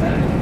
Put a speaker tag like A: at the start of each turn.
A: Senate.